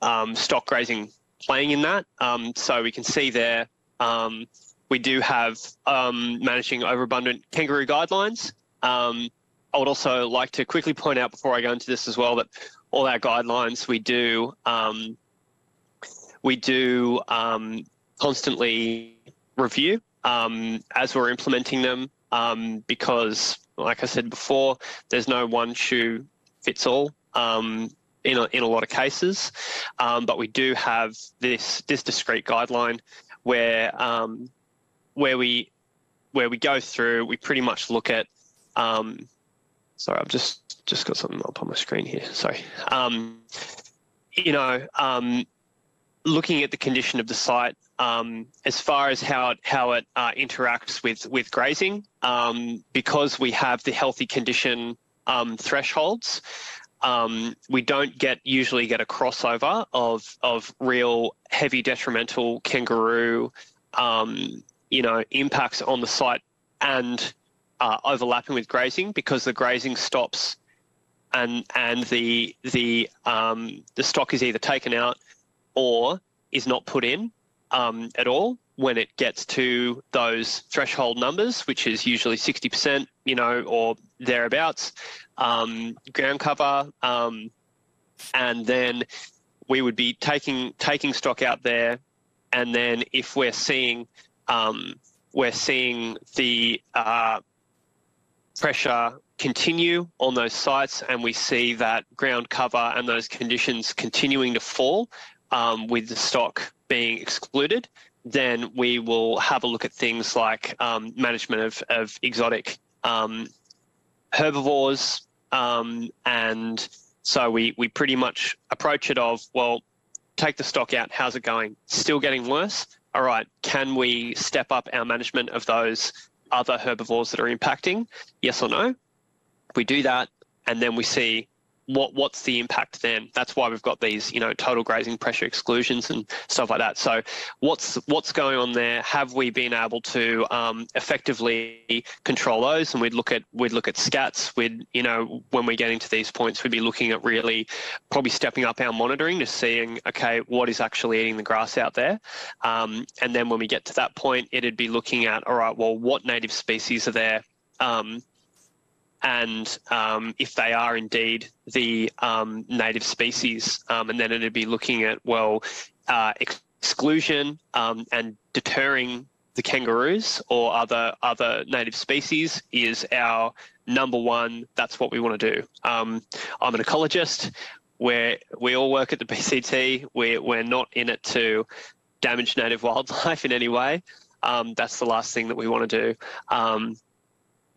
um, stock grazing playing in that. Um, so we can see there um, we do have um, managing overabundant kangaroo guidelines. Um, I would also like to quickly point out before I go into this as well that all our guidelines we do we do constantly review as we're implementing them because, like I said before, there's no one shoe fits all. Um, in a, in a lot of cases, um, but we do have this this discrete guideline where um, where we where we go through. We pretty much look at. Um, sorry, I've just just got something up on my screen here. Sorry. Um, you know, um, looking at the condition of the site um, as far as how it, how it uh, interacts with with grazing, because we have the healthy condition thresholds um, we don't get usually get a crossover of of real heavy detrimental kangaroo, um, you know, impacts on the site and uh, overlapping with grazing because the grazing stops and and the the um, the stock is either taken out or is not put in um, at all when it gets to those threshold numbers, which is usually 60%, you know, or thereabouts, um, ground cover, um, and then we would be taking taking stock out there, and then if we're seeing um, we're seeing the uh, pressure continue on those sites, and we see that ground cover and those conditions continuing to fall um, with the stock being excluded, then we will have a look at things like um, management of, of exotic um, herbivores. Um, and so we, we pretty much approach it of, well, take the stock out. How's it going? Still getting worse? All right. Can we step up our management of those other herbivores that are impacting? Yes or no? We do that. And then we see what what's the impact then? That's why we've got these, you know, total grazing pressure exclusions and stuff like that. So, what's what's going on there? Have we been able to um, effectively control those? And we'd look at we'd look at scats. We'd you know when we get into these points, we'd be looking at really probably stepping up our monitoring to seeing okay what is actually eating the grass out there, um, and then when we get to that point, it'd be looking at all right, well, what native species are there? Um, and um, if they are indeed the um, native species, um, and then it'd be looking at well uh, exclusion um, and deterring the kangaroos or other other native species is our number one. That's what we want to do. Um, I'm an ecologist. Where we all work at the BCT. We're we're not in it to damage native wildlife in any way. Um, that's the last thing that we want to do. Um,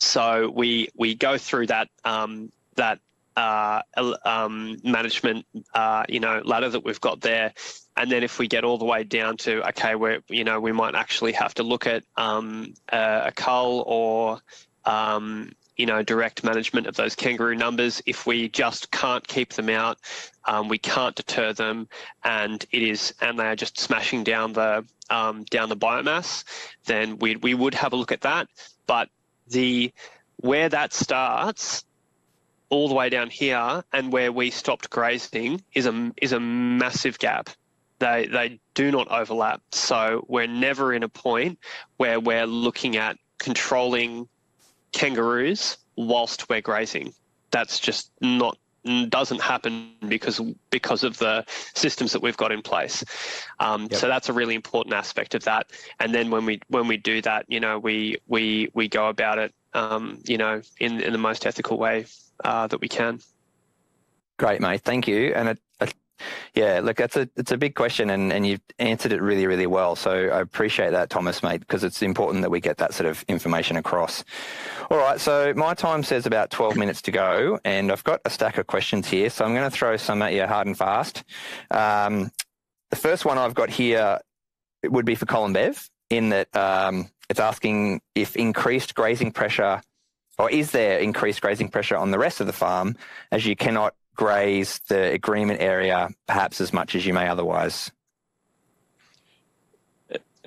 so we we go through that um, that uh, um, management uh, you know ladder that we've got there, and then if we get all the way down to okay, where you know we might actually have to look at um, a, a cull or um, you know direct management of those kangaroo numbers. If we just can't keep them out, um, we can't deter them, and it is and they are just smashing down the um, down the biomass, then we we would have a look at that, but the where that starts all the way down here and where we stopped grazing is a is a massive gap. They they do not overlap. So we're never in a point where we're looking at controlling kangaroos whilst we're grazing. That's just not doesn't happen because because of the systems that we've got in place. Um, yep. So that's a really important aspect of that. And then when we when we do that, you know, we we we go about it, um, you know, in in the most ethical way uh, that we can. Great, mate. Thank you. And it, it, yeah, look, that's a it's a big question, and, and you've answered it really, really well. So I appreciate that, Thomas, mate, because it's important that we get that sort of information across. All right, so my time says about 12 minutes to go, and I've got a stack of questions here, so I'm going to throw some at you hard and fast. Um, the first one I've got here would be for Col and Bev, in that um, it's asking if increased grazing pressure, or is there increased grazing pressure on the rest of the farm, as you cannot graze the agreement area perhaps as much as you may otherwise?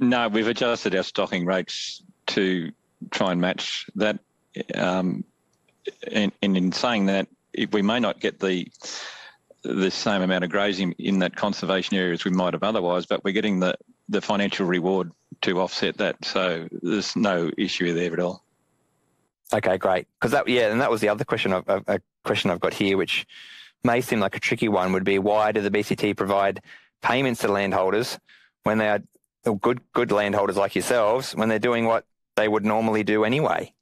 No, we've adjusted our stocking rates to try and match that. Um, and, and, in saying that, we may not get the the same amount of grazing in that conservation area as we might have otherwise, but we're getting the, the financial reward to offset that. So there's no issue there at all. Okay, great. Because that, yeah, and that was the other question, I've, a question I've got here, which may seem like a tricky one, would be why do the BCT provide payments to landholders when they are good good landholders like yourselves when they're doing what they would normally do anyway?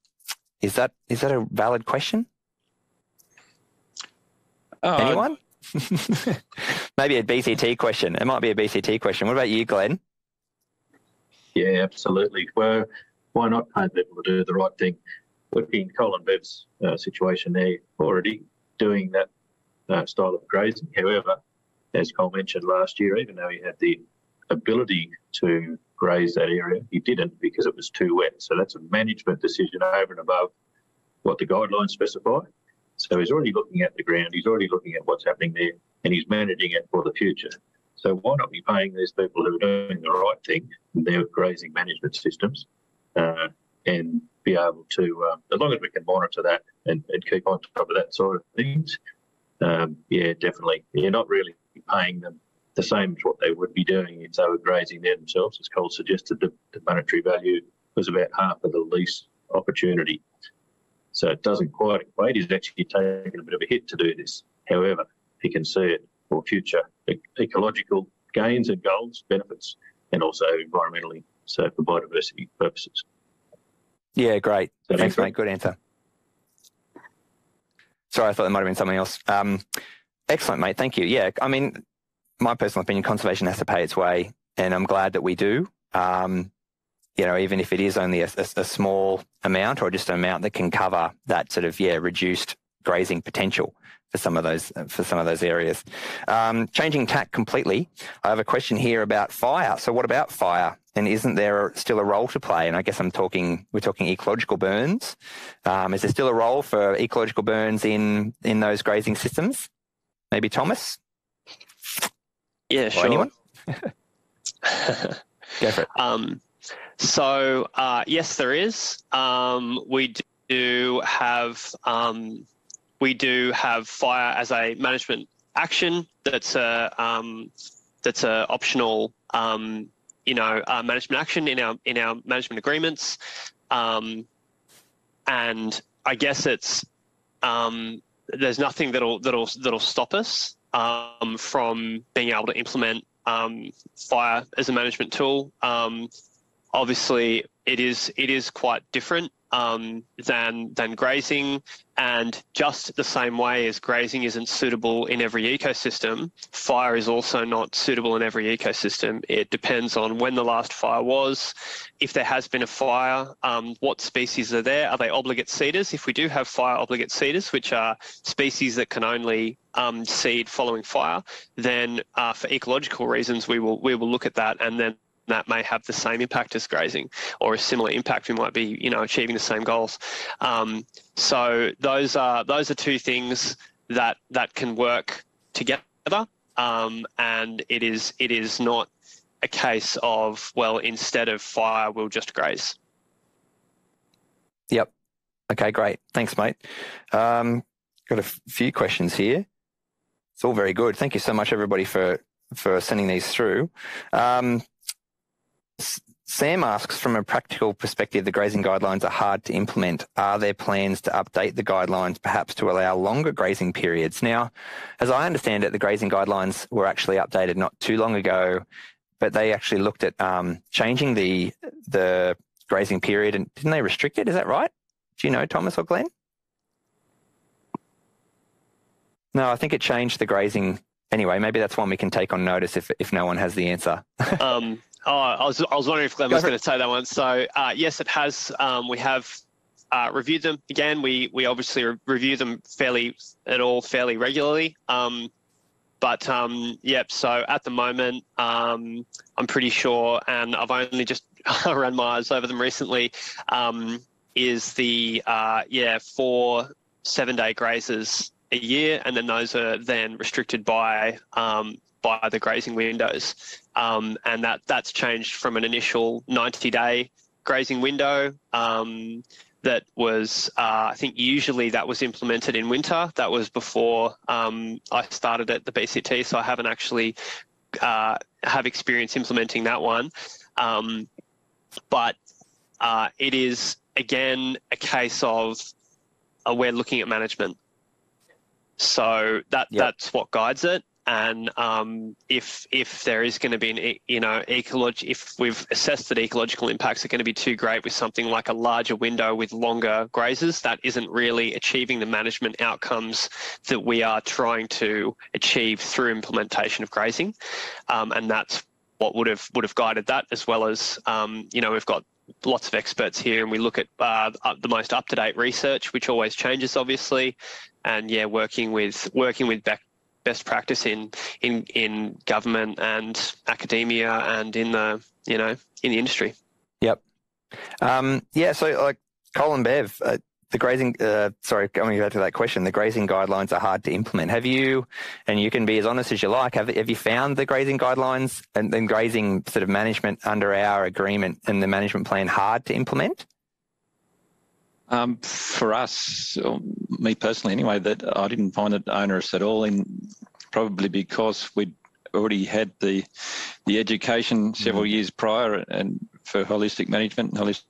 Is that is that a valid question? Oh, Anyone? Maybe a BCT question. It might be a BCT question. What about you, Glen? Yeah, absolutely. Well, why not pay people to do the right thing? Looking in Col and Bev's uh, situation there, already doing that uh, style of grazing. However, as Col mentioned last year, even though he had the ability to graze that area, he didn't because it was too wet. So that's a management decision over and above what the guidelines specify. So he's already looking at the ground, he's already looking at what's happening there, and he's managing it for the future. So why not be paying these people who are doing the right thing, their grazing management systems, uh, and be able to, uh, as long as we can monitor that and, and keep on top of that sort of things, um, yeah, definitely. You're not really paying them the same as what they would be doing if they were grazing there themselves. As Col suggested, the, the monetary value was about half of the lease opportunity. So it doesn't quite equate. He's actually taken a bit of a hit to do this. However, he can see it for future ecological gains and goals, benefits, and also environmentally, so for biodiversity purposes. Yeah, great. Thanks, mate. Good answer. Sorry, I thought there might have been something else. Um, excellent, mate. Thank you. Yeah, I mean, my personal opinion, conservation has to pay its way, and I'm glad that we do. um, you know, even if it is only a, a, a, small amount or just an amount that can cover that sort of, yeah, reduced grazing potential for some of those, for some of those areas. Um, changing tack completely. I have a question here about fire. So what about fire? And isn't there still a role to play? And I guess I'm talking, we're talking ecological burns. Um, is there still a role for ecological burns in, in those grazing systems? Maybe Thomas? Yeah, or sure. Anyone? Go for it. Um, so uh, yes, there is. Um, we do have um, we do have fire as a management action. That's a um, that's a optional um, you know uh, management action in our in our management agreements, um, and I guess it's um, there's nothing that'll that'll that'll stop us from being able to implement fire as a management tool obviously it is it is quite different um, than than grazing, and just the same way as grazing isn't suitable in every ecosystem, fire is also not suitable in every ecosystem. It depends on when the last fire was, if there has been a fire, um, what species are there. Are they obligate seeders? If we do have fire obligate seeders, which are species that can only um, seed following fire, then uh, for ecological reasons we will we will look at that and then that may have the same impact as grazing or a similar impact. We might be, you know, achieving the same goals. Um, so those are those are two things that that can work together. Um, and it is it is not a case of well, instead of fire, we'll just graze. Yep. Okay, great. Thanks, mate. Um, got a few questions here. It's all very good. Thank you so much, everybody, for for sending these through. Um, Sam asks, from a practical perspective, the grazing guidelines are hard to implement. Are there plans to update the guidelines perhaps to allow longer grazing periods? Now, as I understand it, the grazing guidelines were actually updated not too long ago, but they actually looked at um, changing the the grazing period and didn't they restrict it? Is that right? Do you know, Thomas or Glen? No, I think it changed the grazing. Anyway, maybe that's one we can take on notice if if no one has the answer. um, Oh, I was, I was wondering if Glen Go was going to say that one. So, uh, yes, it has. Um, we have uh, reviewed them again. We we obviously re- review them fairly at all fairly regularly. Um, but um, yep. So at the moment, um, I'm pretty sure, and I've only just run my eyes over them recently. Um, is the uh, yeah four seven day grazes a year, and then those are then restricted by um, by the grazing windows. Um, and that that's changed from an initial 90 day grazing window um, that was, uh, I think usually that was implemented in winter. That was before um, I started at the BCT, so I haven't actually uh, have experience implementing that one. Um, but uh, it is again a case of uh, we're looking at management. So that yep. that's what guides it and um, if if there is going to be an you know ecology if we've assessed that ecological impacts are going to be too great with something like a larger window with longer grazes that isn't really achieving the management outcomes that we are trying to achieve through implementation of grazing. Um, and that's what would have would have guided that as well as um, you know we've got lots of experts here and we look at uh, the most up-to-date research which always changes obviously. And yeah working with working with back best practice in in in government and academia and in the you know in the industry. Yep. Um, yeah. So like Col and Bev, uh, the grazing. Uh, sorry, coming back to that question, the grazing guidelines are hard to implement. Have you, and you can be as honest as you like. Have have you found the grazing guidelines and then grazing sort of management under our agreement and the management plan hard to implement? Um, for us, me personally anyway, that I didn't find it onerous at all, in probably because we'd already had the the education several mm. years prior and for holistic management and holistic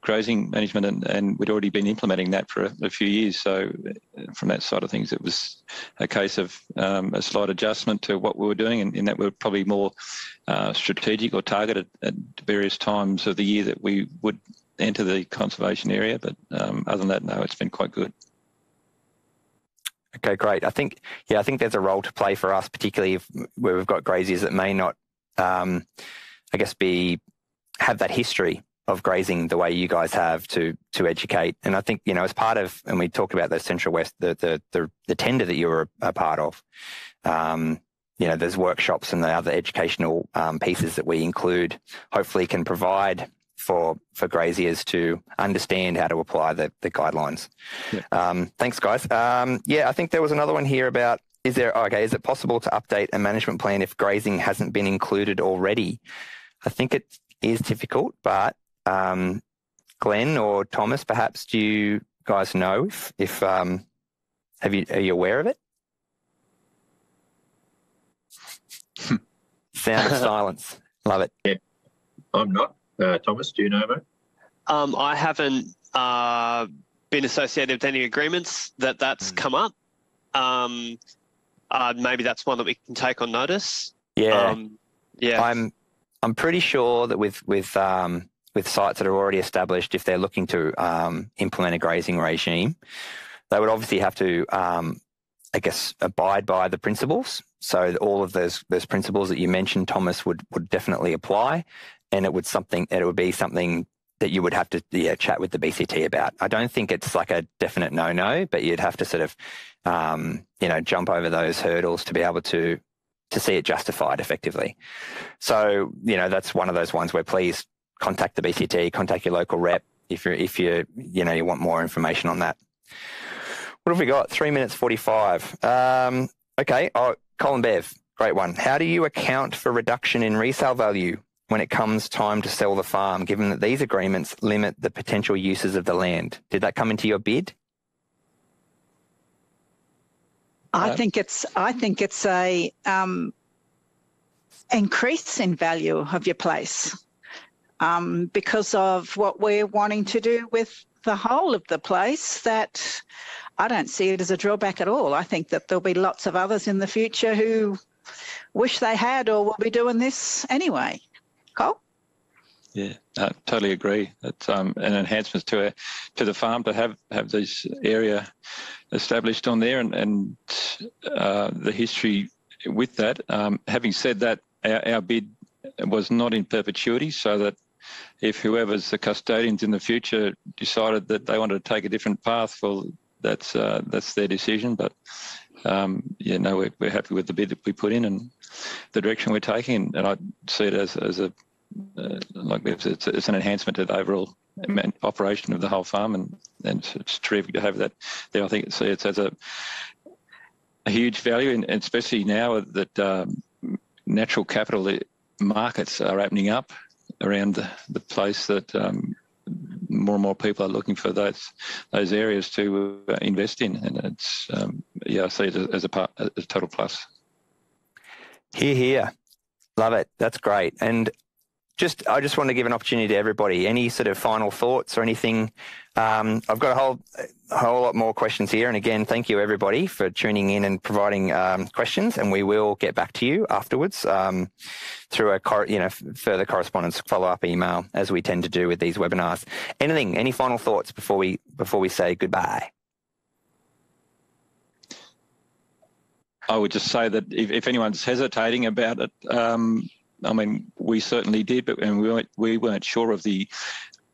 grazing management, and, and we'd already been implementing that for a, a, few years. So, uh, from that side of things, it was a case of um, a slight adjustment to what we were doing, and in that we are probably more uh, strategic or targeted at various times of the year that we would enter the conservation area. But um, other than that, no, it's been quite good. Okay, great. I think, yeah, I think there's a role to play for us, particularly if, where we've got graziers that may not, um, I guess, be have that history of grazing the way you guys have to to educate. And I think you know as part of and we talked about the Central West the the the, the tender that you were a part of. Um, you know, there's workshops and the other educational um, pieces that we include. Hopefully, can provide for for graziers to understand how to apply the the guidelines. Yeah. Um, thanks, guys. Um, yeah, I think there was another one here about is there okay? Is it possible to update a management plan if grazing hasn't been included already? I think it is difficult, but um, Glen or Thomas, perhaps do you guys know if, if um, have you are you aware of it? Sound of silence. Love it. Yeah, I'm not. Uh, Thomas, do you know, mate? Um, I haven't uh, been associated with any agreements that that's mm. come up. Um, uh, maybe that's one that we can take on notice. Yeah, um, yeah. I'm I'm pretty sure that with with um, with sites that are already established, if they're looking to um, implement a grazing regime, they would obviously have to, um, I guess, abide by the principles. So all of those those principles that you mentioned, Thomas, would would definitely apply, and it would something it would be something that you would have to yeah, chat with the BCT about. I don't think it's like a definite no no, but you'd have to sort of um, you know jump over those hurdles to be able to to see it justified effectively. So you know that's one of those ones where please contact the BCT, contact your local rep if you if you you know you want more information on that. What have we got? Three minutes forty five. Um, okay, oh, Col and Bev, great one. How do you account for reduction in resale value when it comes time to sell the farm, given that these agreements limit the potential uses of the land? Did that come into your bid? I think it's I think it's a um, increase in value of your place um, because of what we're wanting to do with the whole of the place. That I don't see it as a drawback at all. I think that there'll be lots of others in the future who wish they had or will be doing this anyway. Col. Yeah, I totally agree. It's um, an enhancement to a, to the farm to have have this area established on there, and, and uh, the history with that. Um, having said that, our, our, bid was not in perpetuity, so that if whoever's the custodians in the future decided that they wanted to take a different path, well, that's uh, that's their decision. But um, yeah, no, we're, we're happy with the bid that we put in and the direction we're taking, and I see it as as a uh, like it's, it's, an enhancement to the overall operation of the whole farm, and, and it's, terrific to have that there. I think it's, it's has a, a huge value, and, especially now that um, natural capital markets are opening up around the, the place that um, more and more people are looking for those those areas to uh, invest in, and it's um, yeah, I see it as a, part, as a total plus. Here, here, love it. That's great, and just I just want to give an opportunity to everybody. Any sort of final thoughts or anything? Um, I've got a whole a whole lot more questions here, and again, thank you everybody for tuning in and providing um, questions. And we will get back to you afterwards um, through a cor- you know further correspondence, follow up email, as we tend to do with these webinars. Anything? Any final thoughts before we before we say goodbye? I would just say that if, if anyone's hesitating about it, um, I mean, we certainly did, but and we weren't, we weren't sure of the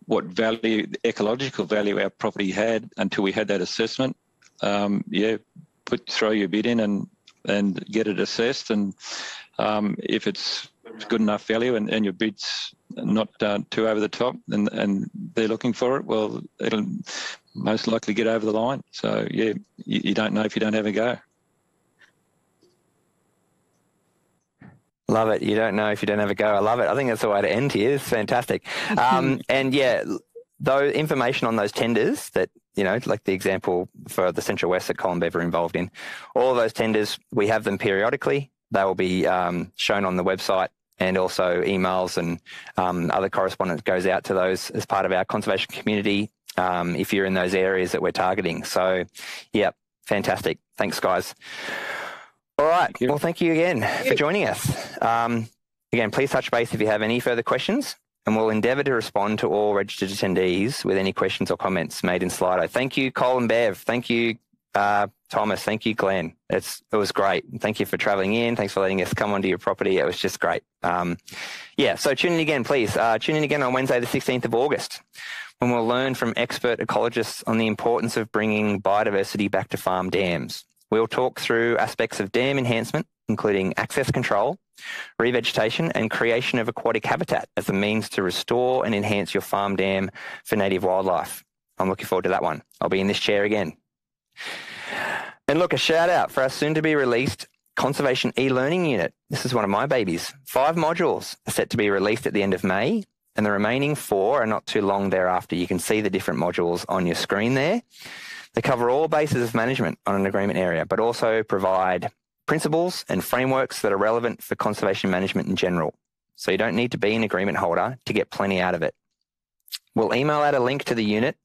what value, ecological value our property had until we had that assessment. Um, yeah, put throw your bid in and and get it assessed, and um, if it's good enough value and, and your bid's not uh, too over the top, and and they're looking for it, well, it'll most likely get over the line. So yeah, you, you don't know if you don't have a go. Love it. You don't know if you don't have a go. I love it. I think that's the way to end here. It's fantastic. Um, and yeah, though information on those tenders that you know, like the example for the Central West that Colin Bever involved in, all of those tenders we have them periodically. They will be um, shown on the website and also emails and um, other correspondence goes out to those as part of our conservation community um, if you're in those areas that we're targeting. So, yeah, fantastic. Thanks, guys. All right. Well, thank you again thank you. for joining us. Um, again, please touch base if you have any further questions, and we'll endeavour to respond to all registered attendees with any questions or comments made in Slido. Thank you, Col and Bev. Thank you, uh, Thomas. Thank you, Glen. It's it was great. Thank you for travelling in. Thanks for letting us come onto your property. It was just great. Um, yeah. So tune in again, please. Uh, tune in again on Wednesday, the 16th of August, when we'll learn from expert ecologists on the importance of bringing biodiversity back to farm dams. We'll talk through aspects of dam enhancement, including access control, revegetation, and creation of aquatic habitat as a means to restore and enhance your farm dam for native wildlife. I'm looking forward to that one. I'll be in this chair again. And look, a shout out for our soon to be released conservation e-learning unit. This is one of my babies. Five modules are set to be released at the end of May, and the remaining four are not too long thereafter. You can see the different modules on your screen there. They cover all bases of management on an agreement area, but also provide principles and frameworks that are relevant for conservation management in general. So you don't need to be an agreement holder to get plenty out of it. We'll email out a link to the unit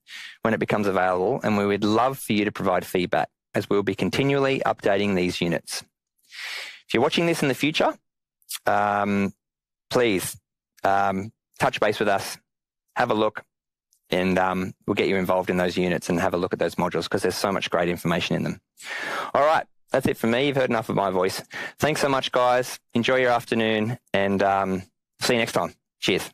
when it becomes available, and we would love for you to provide feedback as we'll be continually updating these units. If you're watching this in the future, um, please um, touch base with us, have a look, and um, we'll get you involved in those units and have a look at those modules because there's so much great information in them. All right, that's it for me. You've heard enough of my voice. Thanks so much, guys. Enjoy your afternoon, and um, see you next time. Cheers.